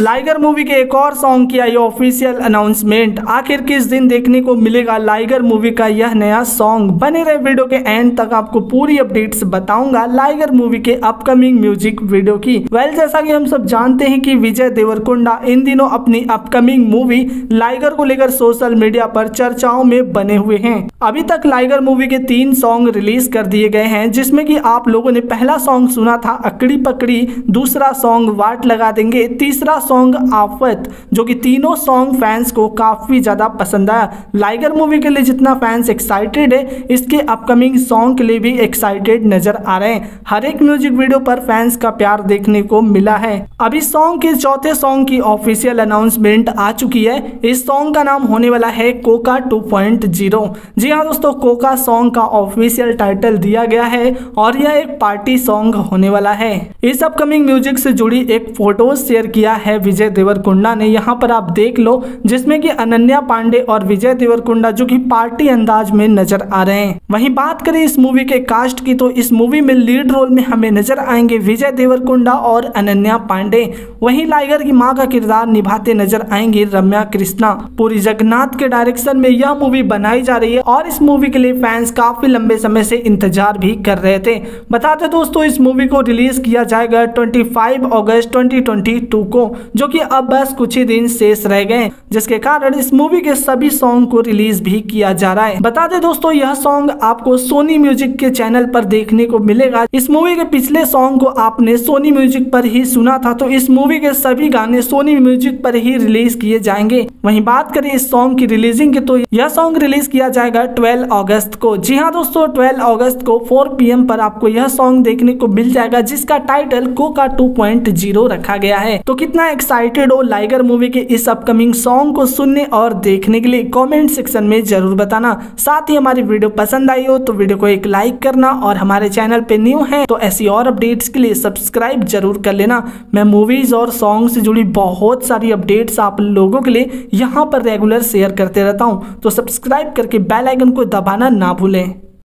Liger movie के एक और सॉन्ग की आई ऑफिशियल अनाउंसमेंट। आखिर किस दिन देखने को मिलेगा लाइगर मूवी का यह नया सॉन्ग? बने रहे वीडियो के एंड तक आपको पूरी अपडेट्स बताऊँगा लाइगर मूवी के अपकमिंग म्यूज़िक वीडियो की। वेल, जैसा कि हम सब जानते हैं कि विजय देवरकुंडा इन दिनों अपनी अपकमिंग मूवी लाइगर को लेकर सोशल मीडिया पर चर्चाओं में बने हुए हैं। अभी तक लाइगर मूवी के तीन सॉन्ग रिलीज़ कर दिए गए हैं, जिसमें कि आप लोगों ने पहला सॉन्ग सुना था, अकड़ी पकड़ी, दूसरा सॉन्ग वाट लगा देंगे, तीसरा सॉन्ग आफत, जो कि तीनों सॉन्ग फैंस को काफ़ी ज़्यादा पसंद आया। लाइगर मूवी के लिए जितना फैंस एक्साइटेड है, इसके अपकमिंग सॉन्ग के लिए भी एक्साइटेड नज़र आ रहे हैं। हर एक म्यूज़िक वीडियो पर फैंस का प्यार देखने को मिला है। अभी सॉन्ग के चौथे सॉन्ग की ऑफिशियल अनाउंसमेंट आ चुकी है। इस सॉन्ग का नाम होने वाला है कोका 2.0 जी हाँ दोस्तों कोका सॉन्ग का ऑफिशियल टाइटल दिया गया है और यह एक पार्टी सॉन्ग होने वाला है। इस अपकमिंग म्यूज़िक से जुड़ी एक फ़ोटो शेयर किया है विजय देवरकुंडा ने। यहाँ पर आप देख लो, जिसमें कि अनन्या पांडे और विजय देवरकुंडा जो कि पार्टी अंदाज में नज़र आ रहे हैं। वहीं बात करें इस मूवी के कास्ट की तो इस मूवी में लीड रोल में हमें नज़र आएँगे विजय देवरकुंडा और अनन्या पांडे। वहीं लाइगर की माँ का किरदार निभाते नज़र आएँगे रम्या कृष्णा। पूरी जगन्नाथ के डायरेक्शन में यह मूवी बनाई जा रही है और इस मूवी के लिए फैंस काफ़ी लंबे समय से इंतज़ार भी कर रहे थे। बताते दोस्तों, इस मूवी को रिलीज़ किया जाएगा 25 अगस्त 2022 को। जो कि अब बस कुछ ही दिन शेष रह गए जिसके कारण इस मूवी के सभी सॉन्ग को रिलीज़ भी किया जा रहा है। बता दे दोस्तों, यह सॉन्ग आपको सोनी म्यूज़िक के चैनल पर देखने को मिलेगा। इस मूवी के पिछले सॉन्ग को आपने सोनी म्यूज़िक पर ही सुना था तो इस मूवी के सभी गाने सोनी म्यूज़िक पर ही रिलीज़ किए जाएँगे। वहीं बात करें इस सॉन्ग की रिलीजिंग की तो यह सॉन्ग रिलीज़ किया जाएगा 12 अगस्त को। जी हाँ दोस्तों 12 अगस्त को 4 पीएम पर आपको यह सॉन्ग देखने को मिल जाएगा, जिसका टाइटल कोका 2.0 रखा गया है। तो कितना एक्साइटेड हो लाइगर मूवी के इस अपकमिंग सॉन्ग को सुनने और देखने के लिए कॉमेंट सेक्शन में ज़रूर बताना। साथ ही हमारी वीडियो पसंद आई हो तो वीडियो को एक लाइक करना और हमारे चैनल पे न्यू है तो ऐसी और अपडेट्स के लिए सब्सक्राइब ज़रूर कर लेना। मैं मूवीज़ और सॉन्ग से जुड़ी बहुत सारी अपडेट्स आप लोगों के लिए यहाँ पर रेगुलर शेयर करते रहता हूँ तो सब्सक्राइब करके बेल आइकन को दबाना ना भूलें।